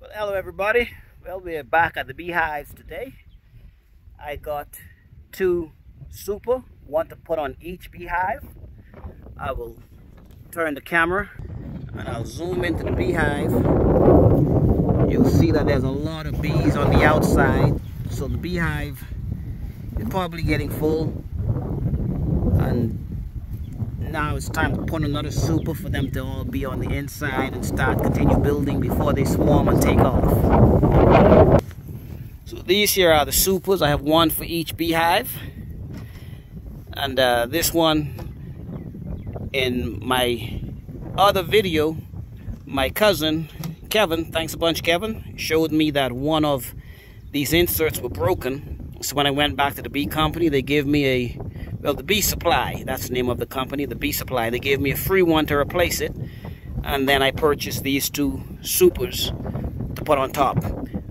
Well, hello everybody. Well, we're back at the beehives today. I got two super, one to put on each beehive. I will turn the camera and I'll zoom into the beehive. You'll see that there's a lot of bees on the outside. So the beehive is probably getting full. And now it's time to put another super for them to all be on the inside and start continue building before they swarm and take off. So these here are the supers. I have one for each beehive. And uh, this one in my other video, my cousin Kevin, thanks a bunch Kevin, showed me that one of these inserts were broken. So when I went back to the bee company, they gave me a well, the Bee Supply, that's the name of the company, the Bee Supply. They gave me a free one to replace it. And then I purchased these two supers to put on top.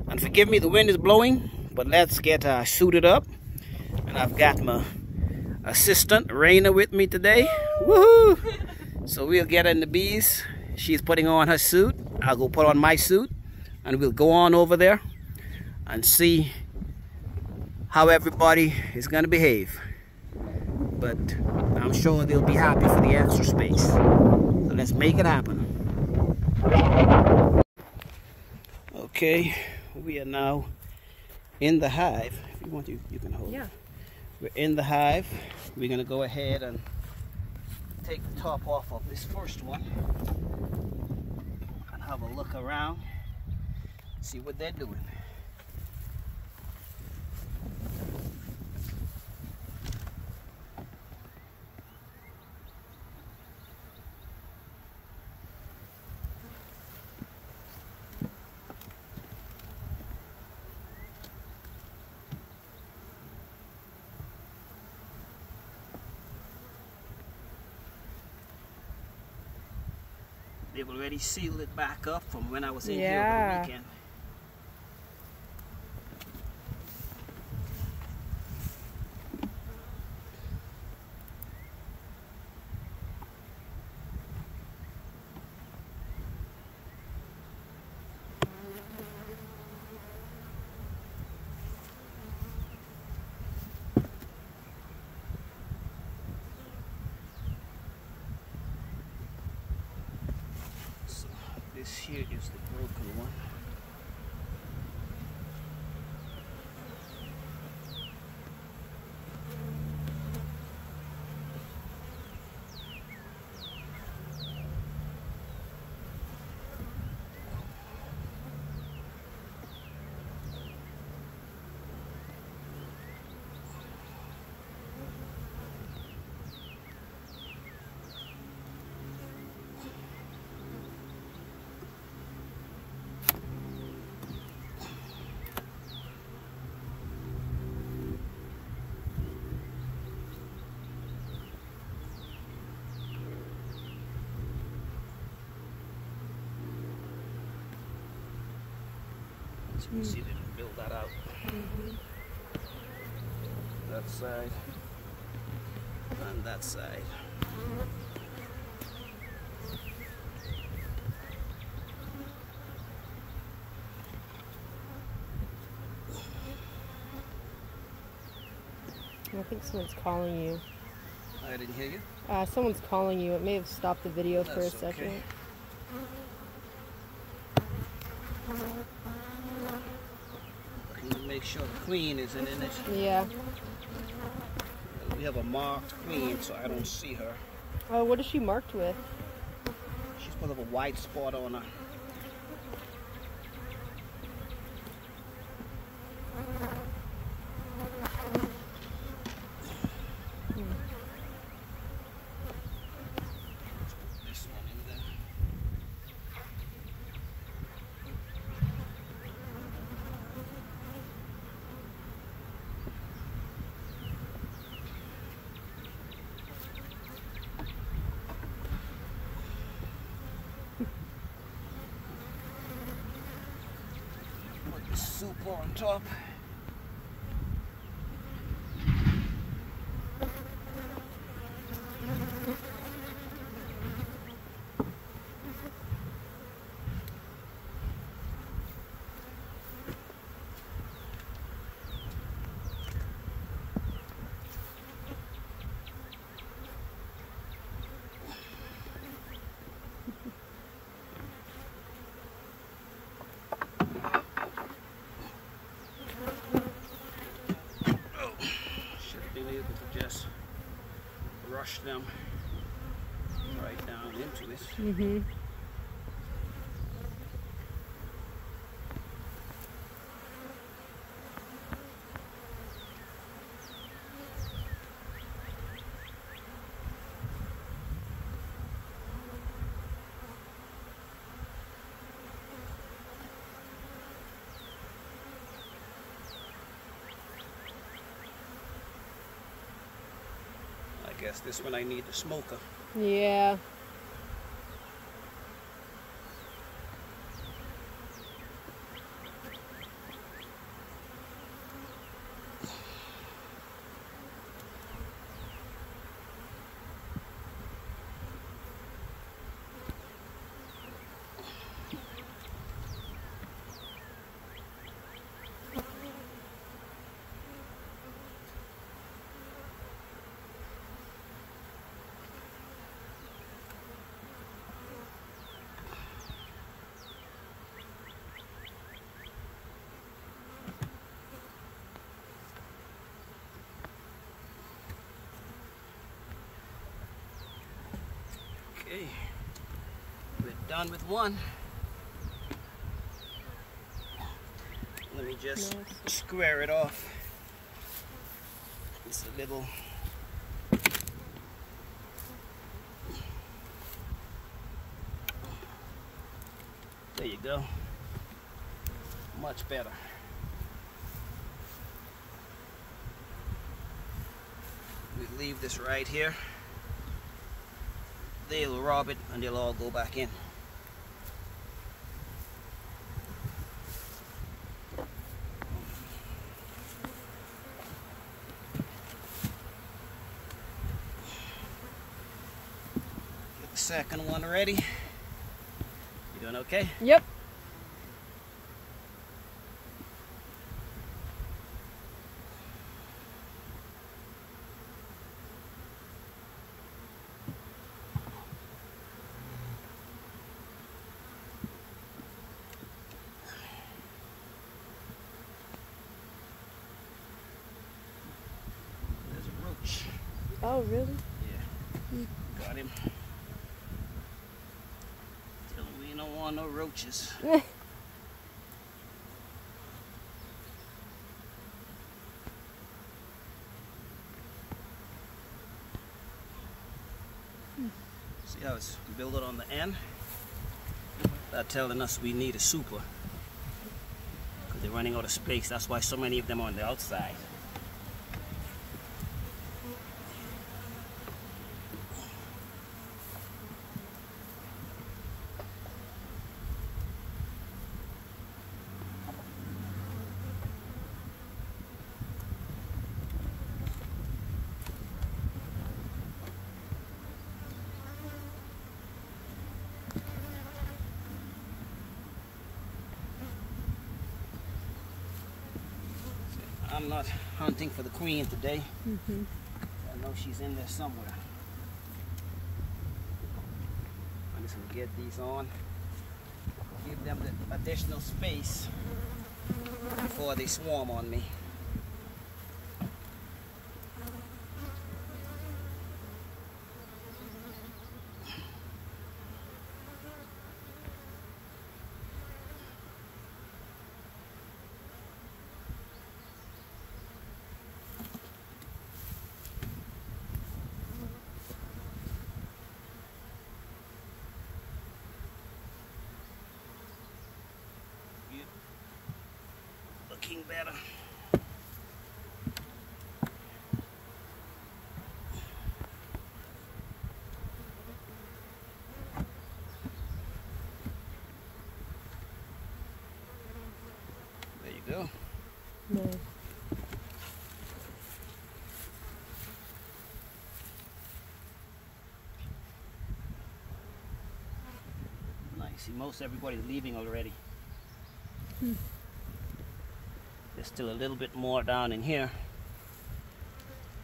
And forgive me, the wind is blowing, but let's get uh, suited up. And I've got my assistant, Raina, with me today. Woohoo! So we'll get in the bees. She's putting on her suit. I'll go put on my suit. And we'll go on over there and see how everybody is going to behave but I'm sure they'll be happy for the extra space. So let's make it happen. Okay, we are now in the hive. If you want, you, you can hold yeah. it. We're in the hive. We're going to go ahead and take the top off of this first one and have a look around, see what they're doing. They've already sealed it back up from when I was in yeah. here over the weekend. This here is the broken one. So you mm. see they didn't build that out. Mm-hmm. That side and that side. I think someone's calling you. I didn't hear you. Uh, someone's calling you. It may have stopped the video for a second. okay. I need to make sure the queen isn't in it. Yeah. We have a marked queen, so I don't see her. Oh, what is she marked with? She's put up a white spot on her. Soup on top. Brush them right down into it. Mm-hmm. I guess this one I need the smoker. Yeah. Okay, we're done with one. Let me just square it off. It's a little. There you go. Much better. We leave this right here they'll rob it and they'll all go back in. Get the second one ready. You doing okay? Yep. There's a roach. Oh, really? Yeah. Got him. Tell him we don't want no roaches. See how it's built on the end? That telling us we need a super. Because they're running out of space. That's why so many of them are on the outside. I'm not hunting for the queen today. Mm-hmm. I know she's in there somewhere. I'm just gonna get these on. Give them the additional space before they swarm on me. Looking better. There you go. Nice. Nice. See, most everybody's leaving already. Hmm. There's still a little bit more down in here,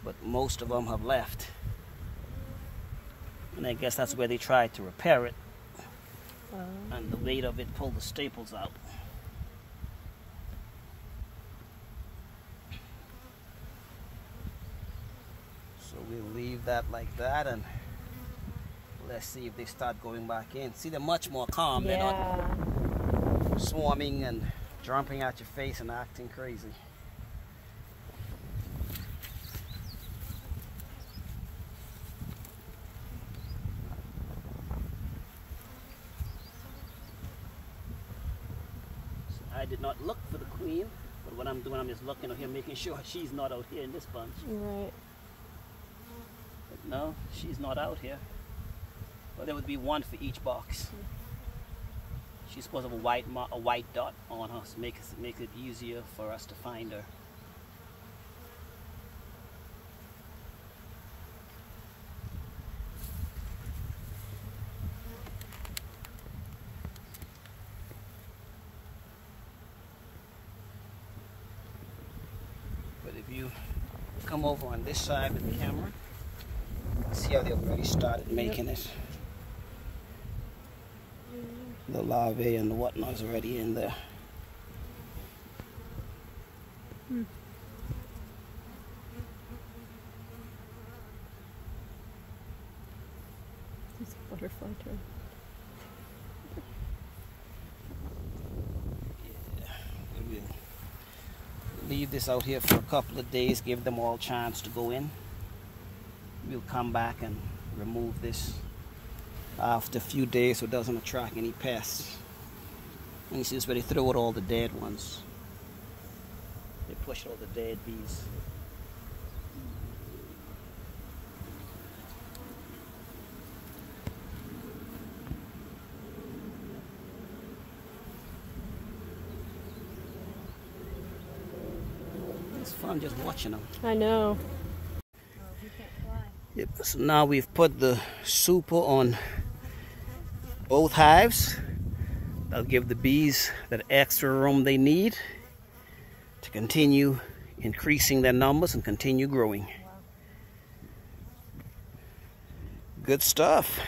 but most of them have left. And I guess that's where they tried to repair it, Uh, and the weight of it pulled the staples out. So we'll leave that like that and let's see if they start going back in. See, they're much more calm. They're not swarming and jumping at your face and acting crazy. So I did not look for the queen, but what I'm doing, I'm just looking at here, making sure she's not out here in this bunch. Right. But no, she's not out here. Well, there would be one for each box. Hmm. She's supposed to have a white a white dot on her, to make it make it easier for us to find her. But if you come over on this side with the camera, see how they've already started making it. The larvae and the whatnot is already in there. Hmm. It's a butterfly turn. We will leave this out here for a couple of days, give them all chance to go in. We'll come back and remove this after a few days so it doesn't attract any pests. And you see this where they throw out all the dead ones. They push all the dead bees. It's fun just watching them. I know. Yep. So now we've put the super on both hives. That'll give the bees that extra room they need to continue increasing their numbers and continue growing. Good stuff.